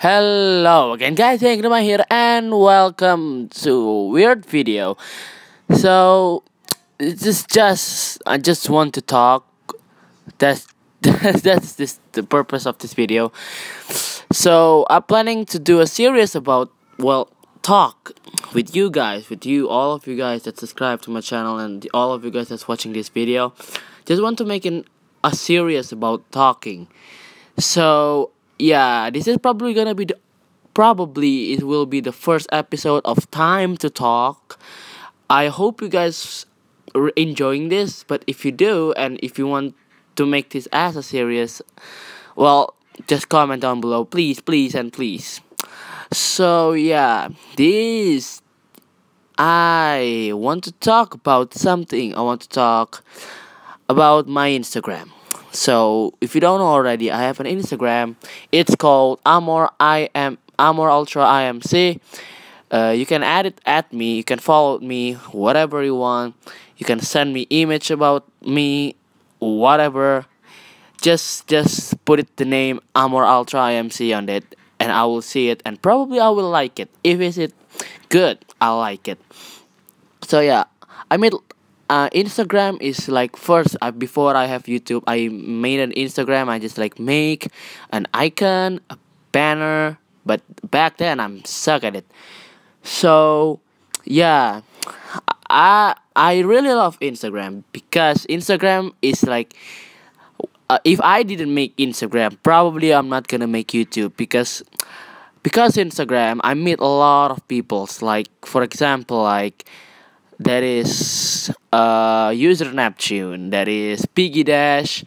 Hello again guys, Hank Rama here and welcome to weird video. So this is just I just want to talk. That's that's this the purpose of this video. So I'm planning to do a series about well talk with you guys, with you all of you guys that subscribe to my channel and all of you guys that's watching this video. Just want to make an, a series about talking. So yeah, this is probably gonna be the probably it will be the first episode of Time to Talk. I hope you guys are enjoying this, but if you do, and if you want to make this as a series, well, just comment down below, please, please, and please. So yeah, this I want to talk about something. I want to talk about my Instagram. So if you don't know already, I have an Instagram. It's called Amor I am Amor Altra IMC. Uh, you can add it at me. You can follow me, whatever you want. You can send me image about me, whatever. Just just put it the name Amor Altra IMC on it, and I will see it, and probably I will like it. If it's it good, I like it. So yeah, I made uh, Instagram is like first uh, before I have YouTube I made an Instagram. I just like make an icon a banner but back then I'm suck at it. So yeah I I really love Instagram because Instagram is like uh, if I didn't make Instagram probably I'm not gonna make YouTube because because Instagram I meet a lot of people. Like for example like there is uh, user Neptune, there is Piggy Dash,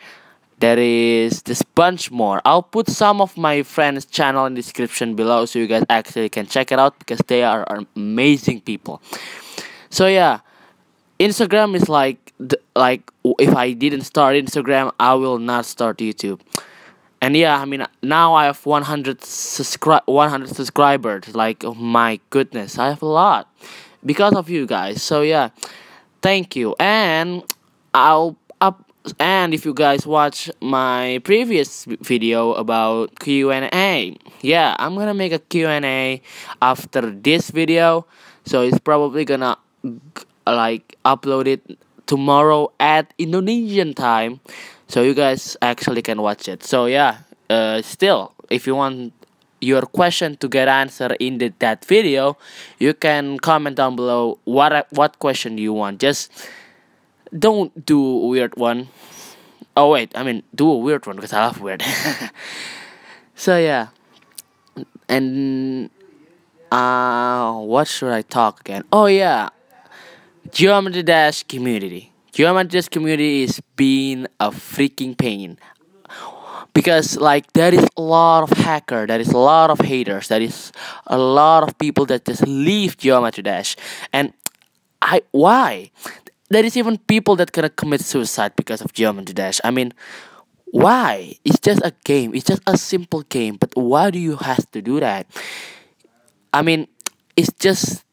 there is this bunch more. I'll put some of my friends' channel in description below so you guys actually can check it out because they are amazing people. So yeah, Instagram is like like if I didn't start Instagram, I will not start YouTube. And yeah, I mean now I have 100 subscri 100 subscribers. Like oh my goodness, I have a lot because of you guys. So yeah, thank you. And I'll up and if you guys watch my previous video about Q&A, yeah, I'm gonna make a Q&A after this video. So it's probably gonna like upload it tomorrow at Indonesian time. So you guys actually can watch it. So yeah, uh, still, if you want your question to get answered in the, that video, you can comment down below what what question do you want. Just don't do a weird one. Oh wait, I mean do a weird one because I love weird. so yeah, and uh, what should I talk again? Oh yeah, Geometry Dash community. Geometry Dash community is being a freaking pain because like there is a lot of hacker there is a lot of haters there is a lot of people that just leave geometry dash. And i why? There is even people that gonna commit suicide because of geometry dash. I mean why? It's just a game. It's just a simple game. But why do you have to do that? I mean it just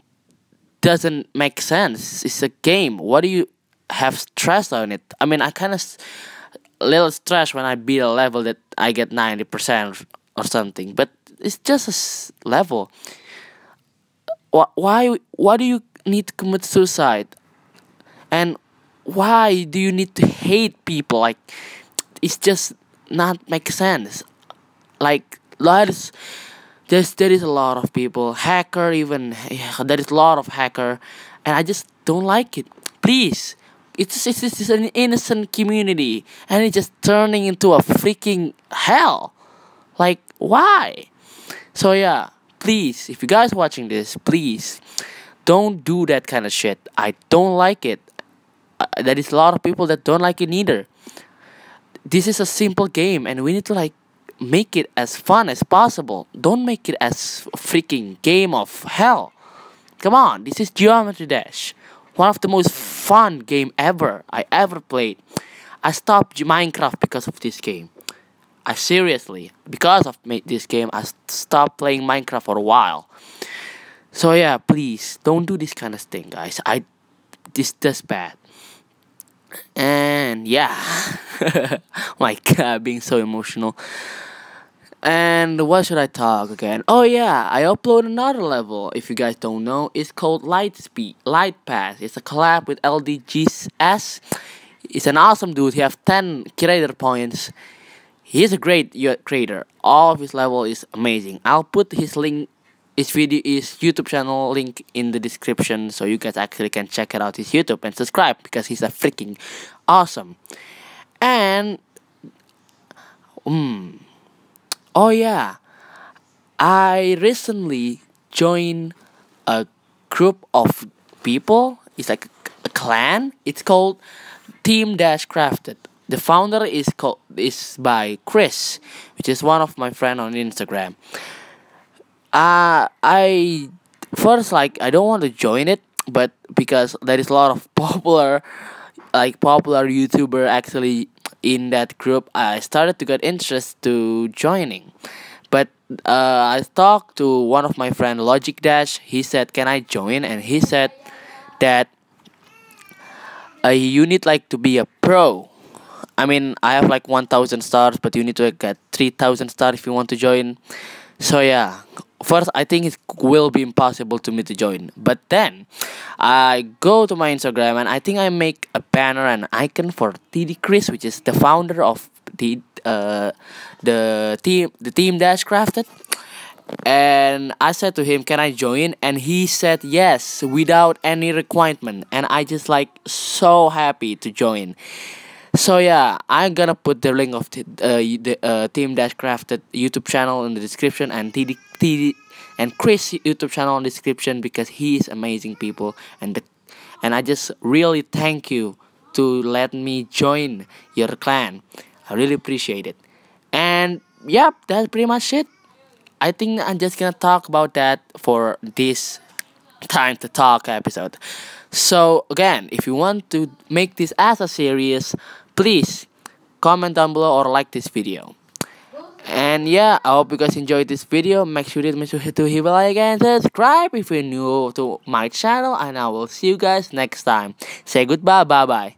doesn't make sense. It's a game. What do you have stress on it? I mean i kind of little stress when I beat a level that I get 90% or something, but it's just a level. Why, why do you need to commit suicide? And why do you need to hate people? Like, it's just not make sense. Like, there's, there's there is a lot of people, hacker even, there is a lot of hacker, and I just don't like it. Please, it's it's, it's an innocent community and it's just turning into a freaking hell. Like why? So yeah please if you guys watching this please don't do that kind of shit. I don't like it. Uh, there is a lot of people that don't like it neither. This is a simple game and we need to like make it as fun as possible. Don't make it as freaking game of hell. Come on this is geometry dash one of the most fun game ever I ever played. I stopped Minecraft because of this game. I seriously, because of made this game, I stopped playing Minecraft for a while. So yeah, please don't do this kind of thing, guys. I this this bad. And yeah, my God, being so emotional. And what should I talk again? Oh yeah, I upload another level. If you guys don't know, it's called Lightspeed Light Pass. It's a collab with LDGS. He's an awesome dude. He have ten creator points. He's a great creator. All of his level is amazing. I'll put his link, his video, his YouTube channel link in the description, so you guys actually can check it out his YouTube and subscribe because he's a freaking awesome. And um Oh yeah, I recently joined a group of people. It's like a clan. It's called Team Dash Crafted. The founder is called is by Chris, which is one of my friend on Instagram. Uh I first like I don't want to join it, but because there is a lot of popular like popular YouTuber actually in that group i started to get interest to joining. But uh, i talked to one of my friend logic dash. He said can i join? And he said that uh, you need like to be a pro. I mean i have like 1000 stars but you need to get 3000 stars if you want to join. So yeah first I think it will be impossible to me to join. But then I go to my Instagram and I think I make a banner and icon for TD Chris, which is the founder of the uh the team the team dash crafted. And I said to him, Can I join? And he said yes without any requirement. And I just like so happy to join. So yeah, I'm gonna put the link of the uh, the uh, Team Dash Crafted YouTube channel in the description and TD, TD and Chris YouTube channel in the description because he is amazing people and the, and I just really thank you to let me join your clan. I really appreciate it. And yep, that's pretty much it. I think I'm just gonna talk about that for this time to talk episode. So again, if you want to make this as a series, please comment down below or like this video. And yeah, I hope you guys enjoyed this video. Make sure to hit the like and subscribe if you're new to my channel. And I will see you guys next time. Say goodbye, bye bye.